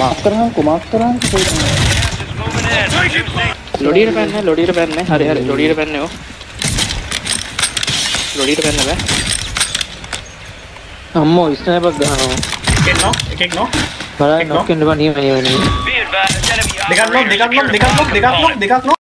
Master hank master hank ലൊടിയുടെ പെന്നെ ലൊടിയുടെ പെന്നെ ഹരി ഹരി ലൊടിയുടെ പെന്നെയോ ലൊടിയുടെ പെന്നെ അമ്മോ സ്നൈപ്പർ ആണോ Get knock, get knock. ബടാ നോക്കിണ്ട് പണി പണി പണി They got knock, they got knock, they got knock, they got knock, they got knock.